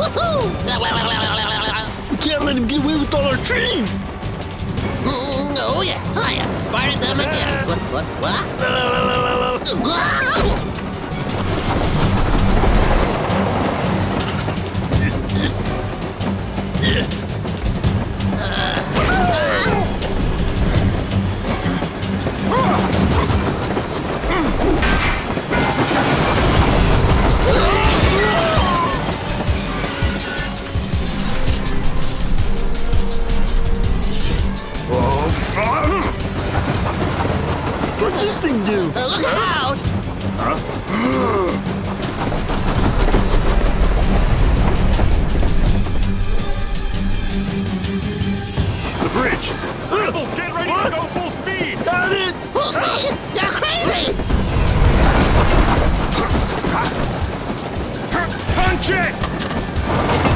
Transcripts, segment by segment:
Woohoo! Can't let him get away with all our trees! Mm, oh yeah, I inspired them again. What, what, what? Wow! What's thing do? Uh, Look out! The bridge! Rebel, get ready to go full speed! Got it! Full speed! You're crazy! Punch it!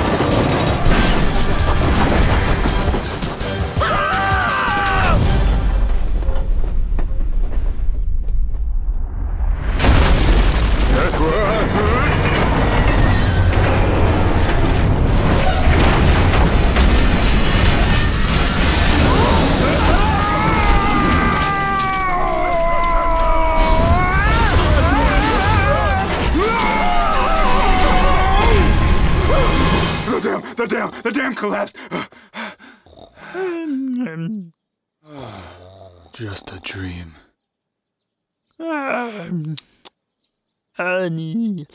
Collapsed! Just a dream. Um, honey.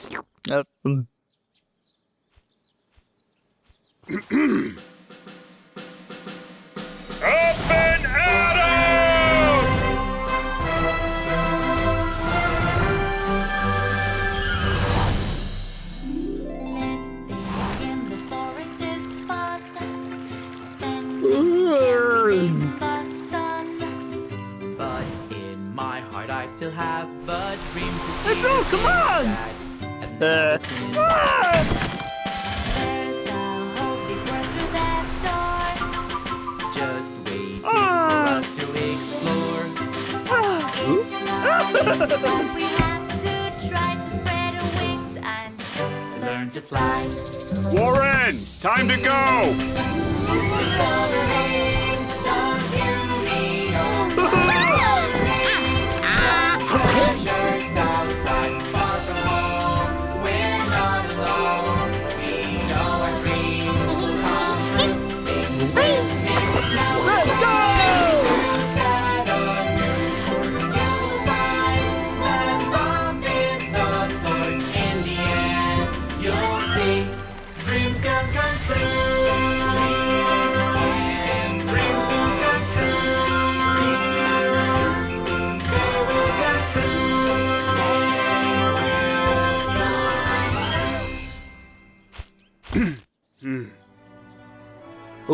Up and out! Have a dream to see. Hey, bro, come on! I've uh, never seen. ah! A whole big world through that door. Just waiting Ah. for us to explore. But we have to try to spread our wings and Learn to fly. Warren, time to go!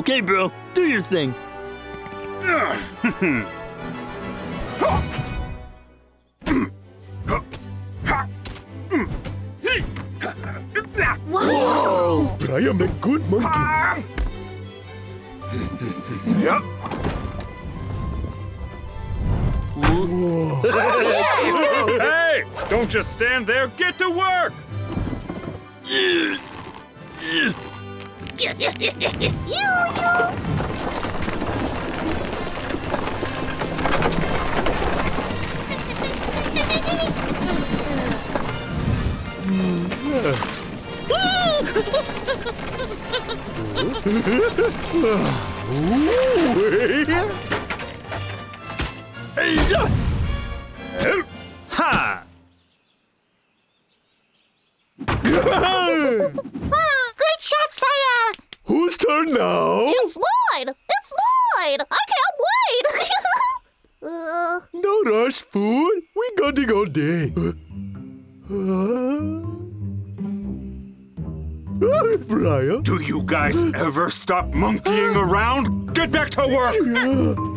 Okay, bro, do your thing. Briar, a good monkey. yep. Hey! Don't just stand there, get to work! You, you! Do you guys ever stop monkeying around? Get back to work!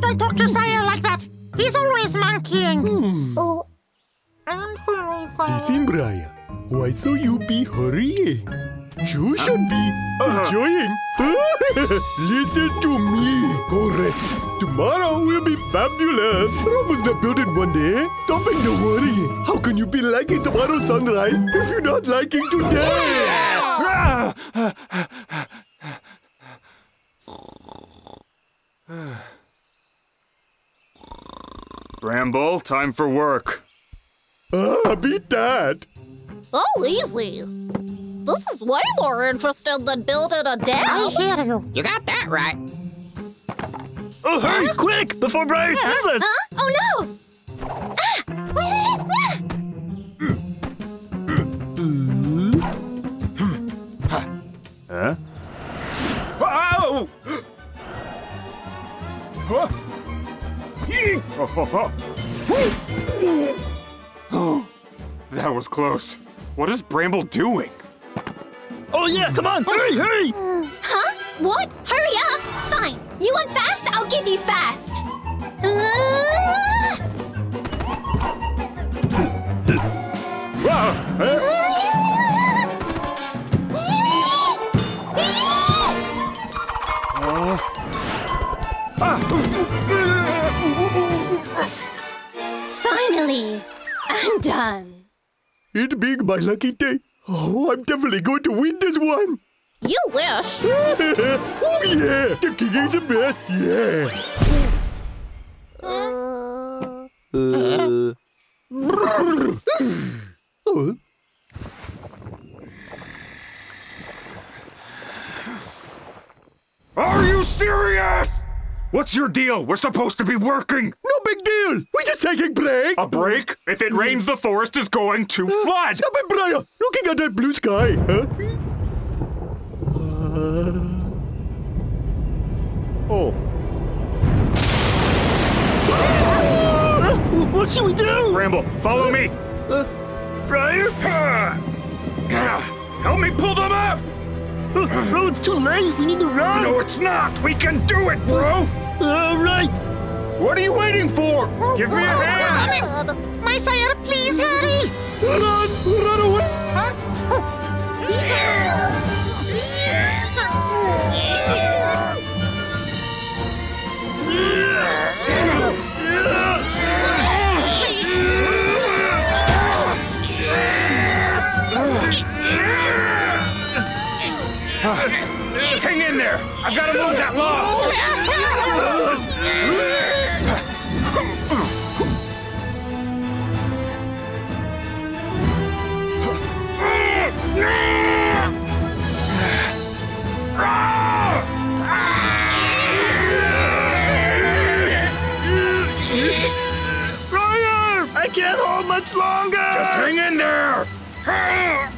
Don't talk to Sire like that. He's always monkeying. Hmm. Oh, I'm sorry, Sire. Listen, Briar. Why so you be hurrying? You should be uh-huh. enjoying. Listen to me. Go rest. Tomorrow will be fabulous. Rome was not built in one day. Stop Stopping the worry. How can you be liking tomorrow's sunrise if you're not liking today? Bramble, time for work. Ah, beat that. Oh, easy. This is way more interesting than building a dam. hear you. You got that right. Oh, hurry, quick, before Briar sees us. Huh? Oh no! Huh? Huh? Yee! Oh, ho, ho. that was close. What is Bramble doing? Oh, yeah, come on, hurry, hurry. Huh? What? Hurry up! Fine. You want fast? I'll give you fast. Being my lucky day. Oh, I'm definitely going to win this one. You wish. oh yeah, the king is the best. Yeah. Uh, Oh, Are you serious? What's your deal? We're supposed to be working. no big deal. We're just taking a break. A break? If it rains, the forest is going to flood. Yeah, but Briar, looking at that blue sky, huh? Uh, oh, What should we do? Bramble, follow me. Briar? Help me pull them up. Oh, it's too late. We need to run. No, it's not. We can do it, bro. All right. What are you waiting for? Give me a hand. God. My sire, please hurry. run, run away. Hang oh. I've got to move that log. I can't hold much longer. Just hang in there.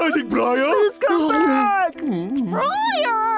Apologizing, Briar. Please come back. Mm. Briar! Briar!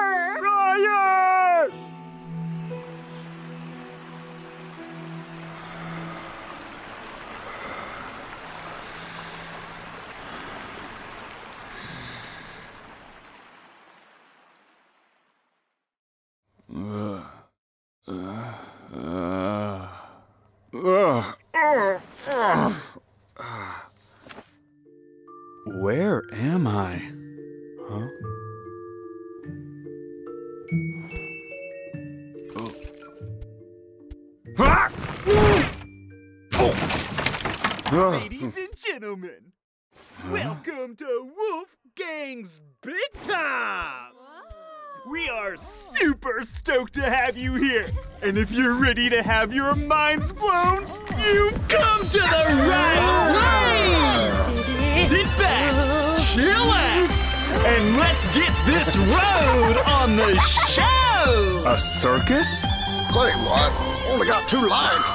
And if you're ready to have your minds blown, you've come to the right place! Sit back, chillax, and let's get this road on the show! A circus? Say what? Only got two legs.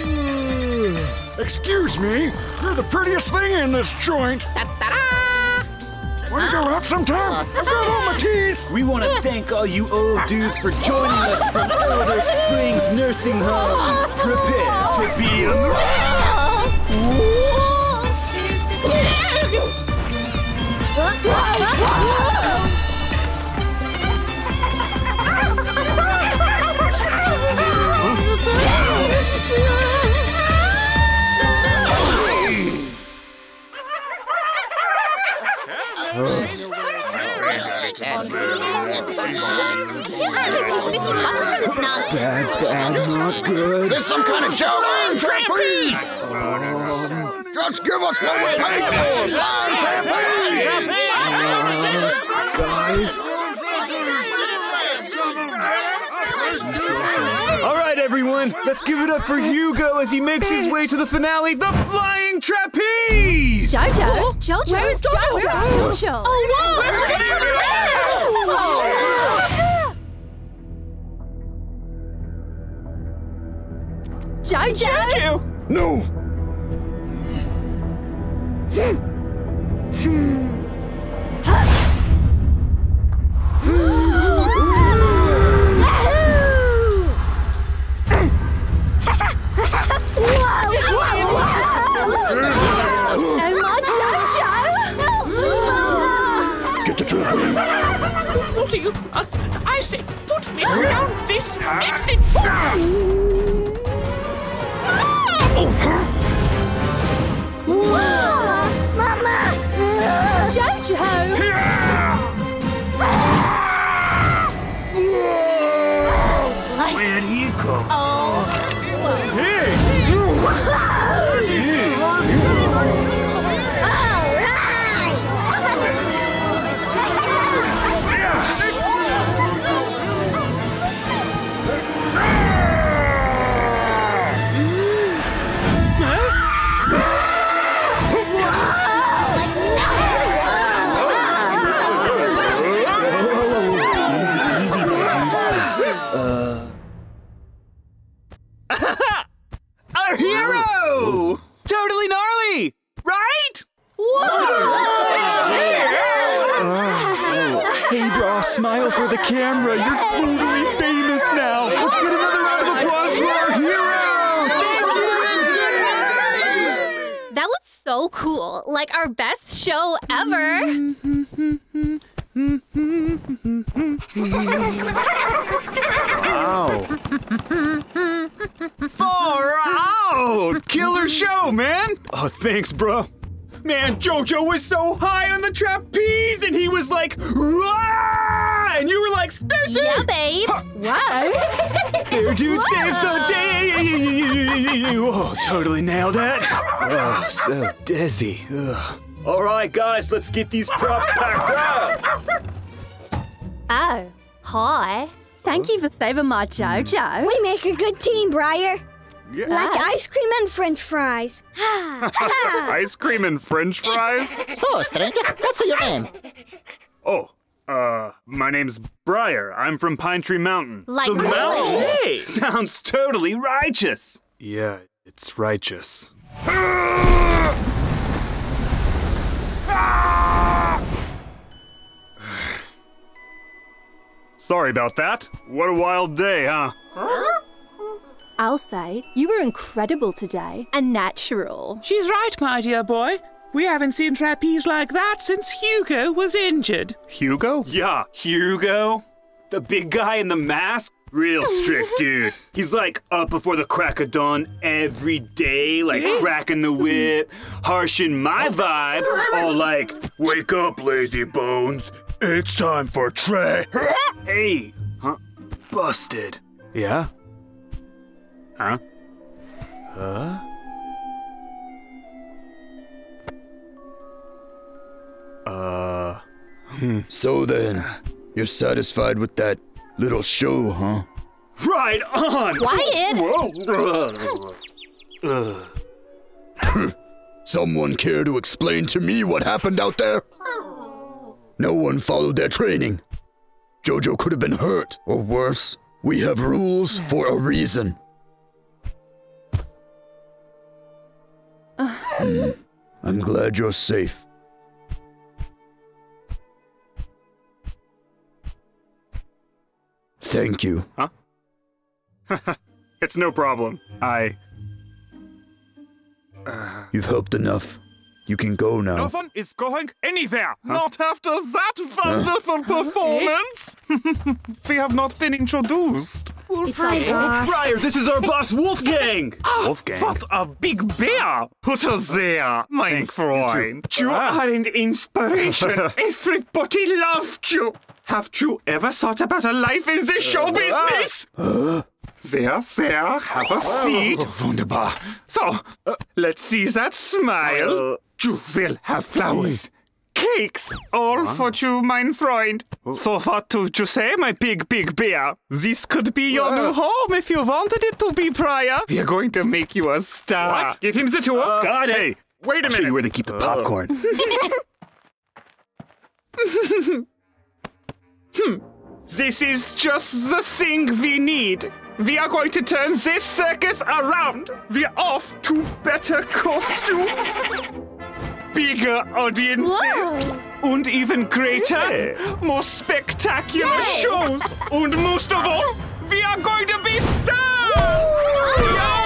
Hmm. Excuse me, you're the prettiest thing in this joint. Wanna go out sometime? Ah. I've got all my teeth. We want to ah. thank all you old dudes for joining us from Elder Springs Nursing Home. Prepare to be amused. Ah. Bad, bad, not good. Is this some kind of joke? Trapeze! Just give us what we paid for! Flying trapeze! Guys, All right, everyone, let's give it up for Hugo as he makes his way to the finale, the Flying Trapeze! Jojo? Jojo? Where is Jojo? Where is Jojo? Oh, no! Jojo? Jojo? No! Oh, Put me down this instant. Camera. You're totally famous now. Let's get another round of applause for our hero. Thank you. That was so cool. Like our best show ever. Wow. Far out! Killer show, man! Oh, thanks, bro. Man, JoJo was so high on the trapeze, and he was like, "Rah!" and you were like, Stacy! Yeah, babe. What? There, dude saves the day! Oh, totally nailed it. Oh, so dizzy. Ugh. All right, guys, let's get these props packed up. Oh, hi. Thank you for saving my JoJo. We make a good team, Briar. Yeah. Like ice cream and french fries. Ha! ha. Ice cream and french fries? So, stranger, what's your name? Oh, uh, my name's Briar. I'm from Pine Tree Mountain. Like The mountain hey, sounds totally righteous. Yeah, it's righteous. Sorry about that. What a wild day, huh? I'll say you were incredible today and natural. She's right, my dear boy. We haven't seen trapeze like that since Hugo was injured. Hugo? Yeah, Hugo, the big guy in the mask. Real strict dude. He's like up before the crack of dawn every day, like cracking the whip, harshing my vibe, all like, wake up, lazy bones. It's time for Trey. hey, huh? Busted. Yeah? Huh? Huh? Uh. So then, you're satisfied with that little show, huh? Right on! Quiet. Someone care to explain to me what happened out there? No one followed their training. Jojo could have been hurt, or worse. We have rules for a reason. Hmm. I'm glad you're safe. Thank you. Huh? it's no problem. I. You've helped enough. You can go now. one is going anywhere. Not after that wonderful performance. we have not been introduced. It's our boss. Briar, this is our boss, Wolfgang. Oh, Wolfgang. What a big bear! Put us there, my Thanks, you friend. You ah. are an inspiration. Everybody loved you. Have you ever thought about a life in the show uh, business? Ah. There, there, have a oh. seat. Oh, wunderbar. So, uh, let's see that smile. You will have flowers, cakes, all for you, mein Freund. Oh. So what do you say, my big, big bear? This could be your new home if you wanted it to be, Briar. We are going to make you a star. What? Give him the tour. Uh, Got it. Hey, wait a I'll show minute. you where to keep the popcorn. Oh. Hmm. This is just the thing we need. We are going to turn this circus around. We're off to better costumes, bigger audiences, Whoa. and even greater, more spectacular shows. And most of all, we are going to be stars. Yeah!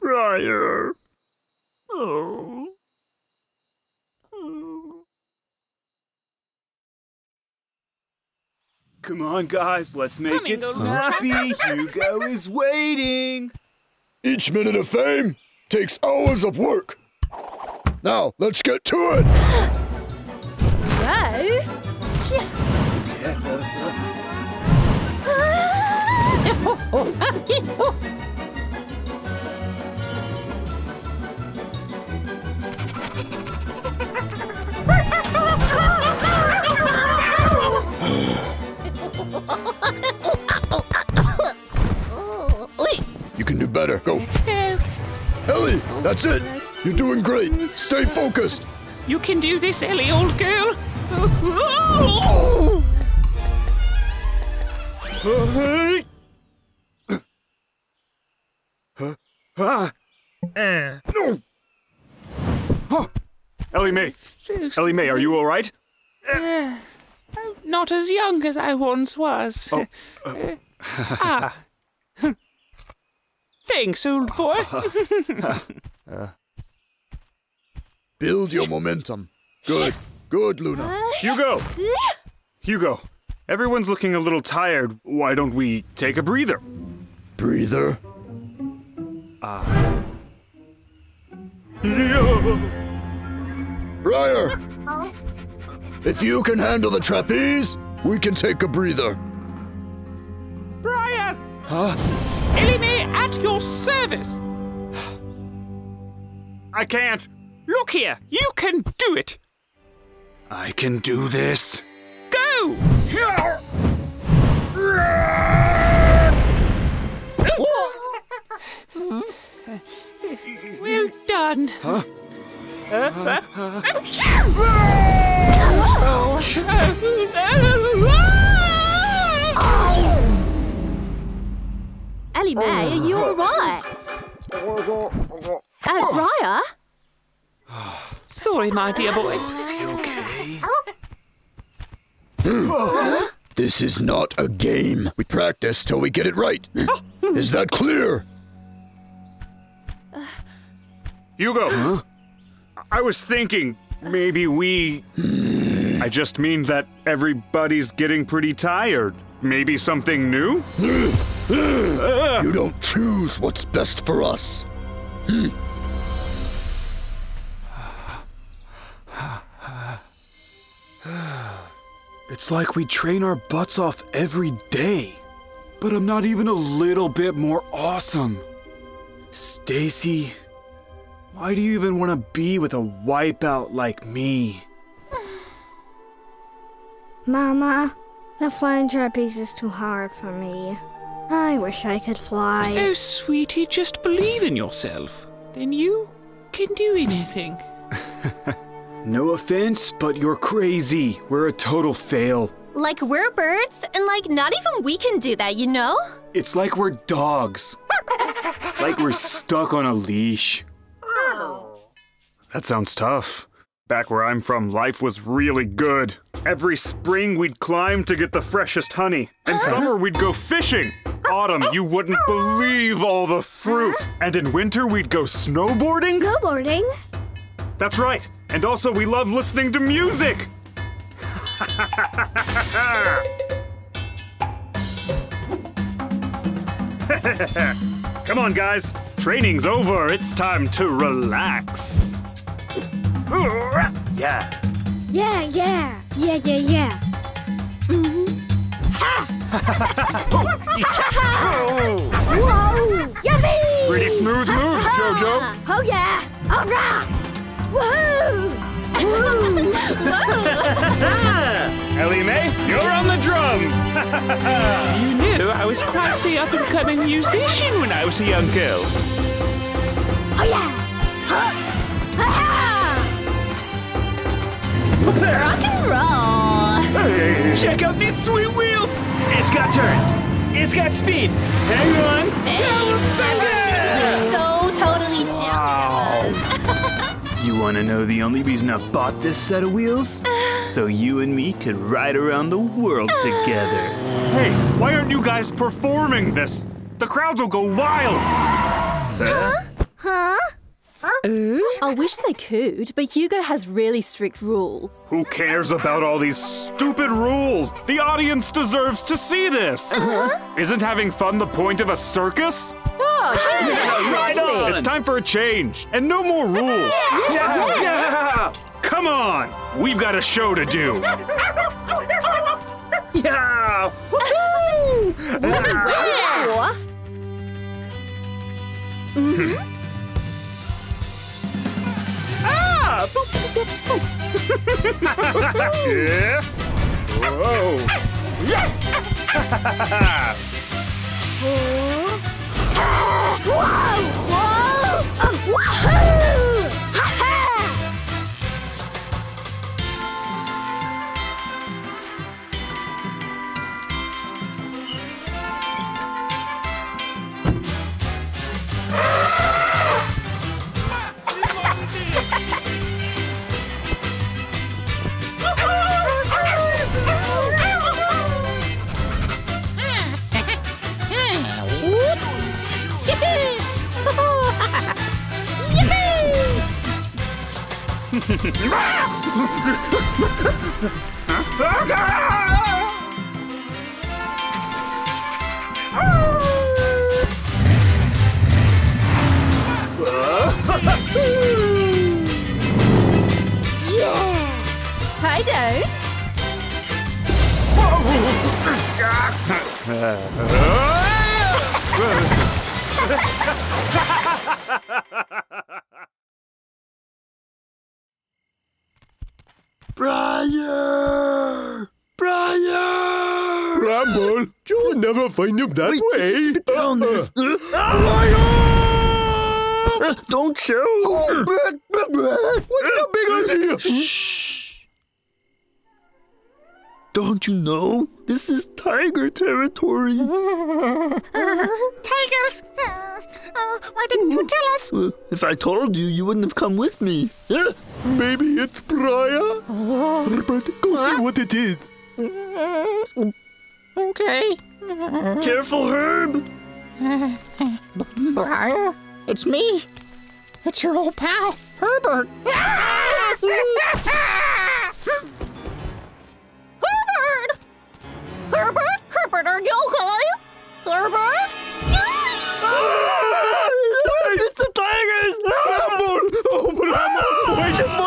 Briar. Come on, guys, let's make it snappy. Hugo is waiting. Each minute of fame takes hours of work. Now, let's get to it. Whoa. You can do better. Go. Ellie, that's it. You're doing great. Stay focused. You can do this, Ellie, old girl. Ah. No. Huh. Ellie Mae. Ellie Mae, are you all right? Uh, not as young as I once was. Oh, Uh, ah. Thanks, old boy. Build your momentum. Good. Good, Luna. Hugo! Hugo, everyone's looking a little tired. Why don't we take a breather? Breather. Ah. Briar! If you can handle the trapeze, we can take a breather. Briar! Huh? Ellie at your service. I can't. Look here, you can do it. I can do this. Go! My dear boy. Is he okay? This is not a game. We practice till we get it right. is that clear? Hugo! I was thinking maybe we. I just mean that everybody's getting pretty tired. Maybe something new? you don't choose what's best for us. Hmm. It's like we train our butts off every day. But I'm not even a little bit more awesome. Stacy, why do you even want to be with a wipeout like me? Mama, the flying trapeze is too hard for me. I wish I could fly. Oh, sweetie, just believe in yourself. Then you can do anything. No offense, but you're crazy. We're a total fail. Like, we're birds, and like, not even we can do that, you know? It's like we're dogs. like we're stuck on a leash. That sounds tough. Back where I'm from, life was really good. Every spring we'd climb to get the freshest honey. And uh-huh. summer we'd go fishing. Autumn, you wouldn't believe all the fruit. And in winter we'd go snowboarding? Snowboarding? That's right. And also we love listening to music. Come on, guys. Training's over. It's time to relax. Yeah. Yeah, yeah. Yeah, yeah, yeah. Mm-hmm. Whoa! Yummy! Pretty smooth moves, Jojo. Oh, yeah! All right! Woohoo! Woo! Ellie Mae, you're on the drums. You knew I was quite the up and coming musician when I was a young girl. Oh, yeah! Huh! Ha-ha! Rock and roll! Check out these sweet wheels! It's got turns. It's got speed. Hang on. Hey, You want to know the only reason I bought this set of wheels? So you and me could ride around the world together. Hey, why aren't you guys performing this? The crowds will go wild. Huh? Huh? Ooh, uh? I wish they could, but Hugo has really strict rules. Who cares about all these stupid rules? The audience deserves to see this. Uh-huh. Isn't having fun the point of a circus? Oh, Yeah, right on. It's time for a change and no more rules. Yeah, yeah. Come on, we've got a show to do. Yeah. Woohoo! Wow! Ah! yeah. Whoa. Whoa! Whoa! Uh, Briar! Briar! Bramble, you'll never find him that way. Down this. Uh, uh. Don't show! What's the big idea? Shh! Don't you know? This is tiger territory. Tigers! Oh, why didn't you tell us? Uh, if I told you, you wouldn't have come with me. Yeah? Maybe it's Briar. Herbert, go see what it is. Okay. Careful, Herb! Briar, it's me. It's your old pal. Herbert! Herbert? Herbert, are you okay? Herbert? It's the tigers! Bramble! Oh, Bramble! Wait for